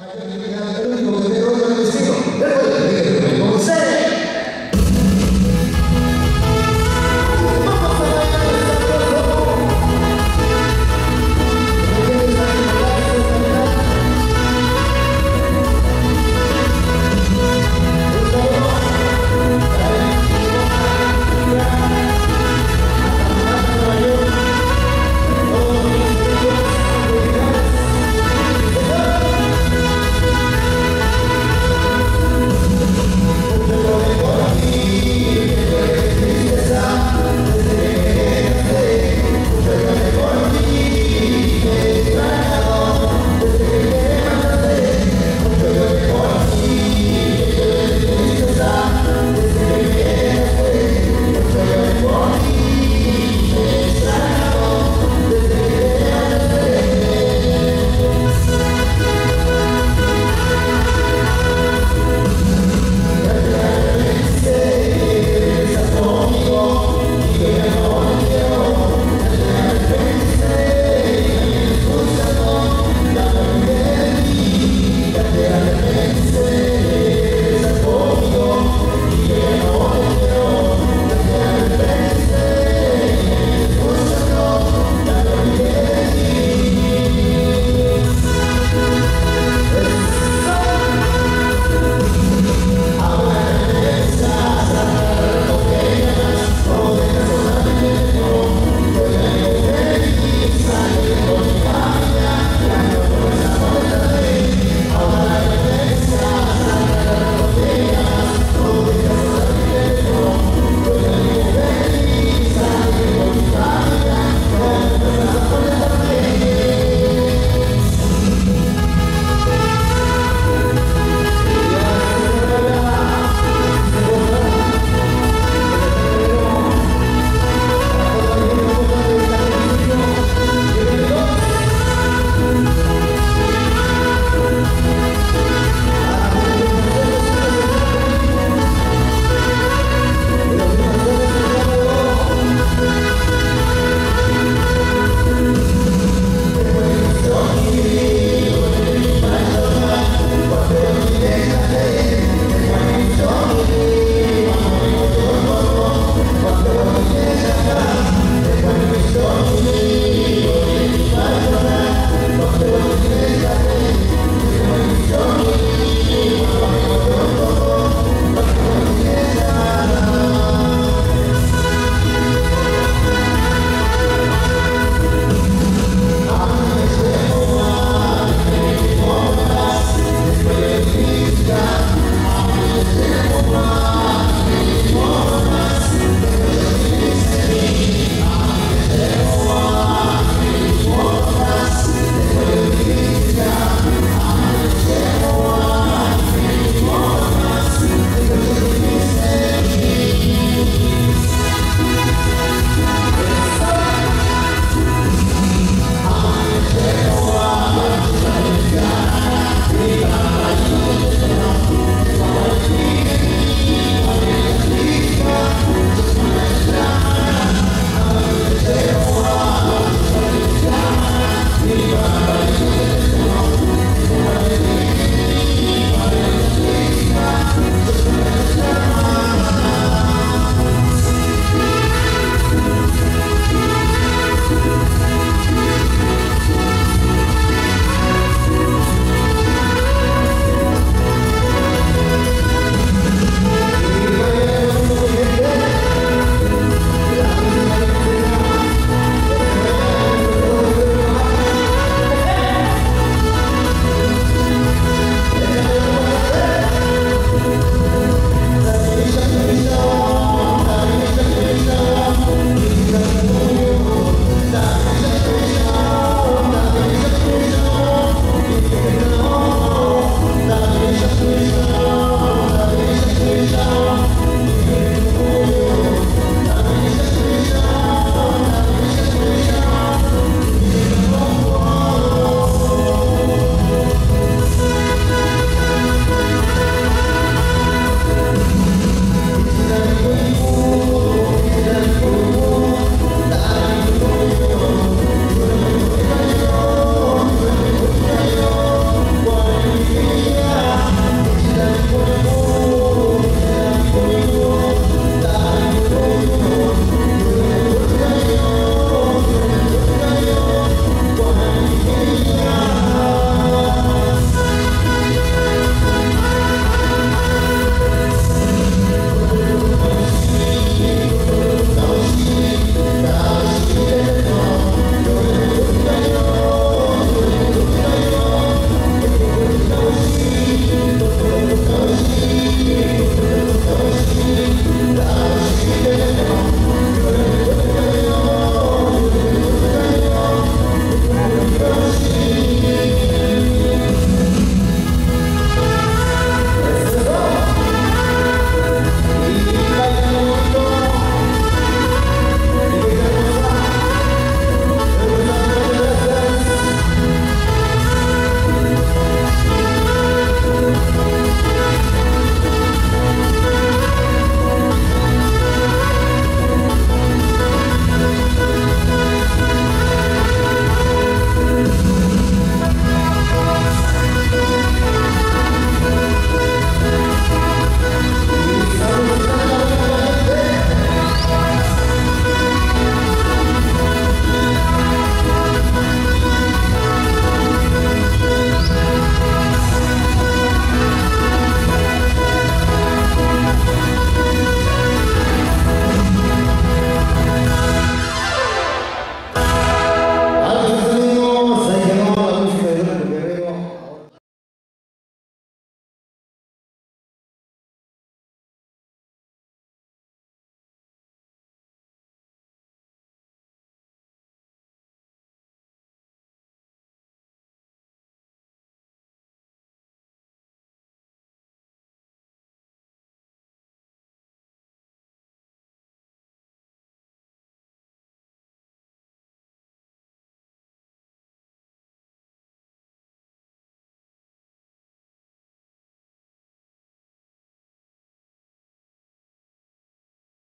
Hãy subscribe cho kênh Ghiền Mì Gõ Để không bỏ lỡ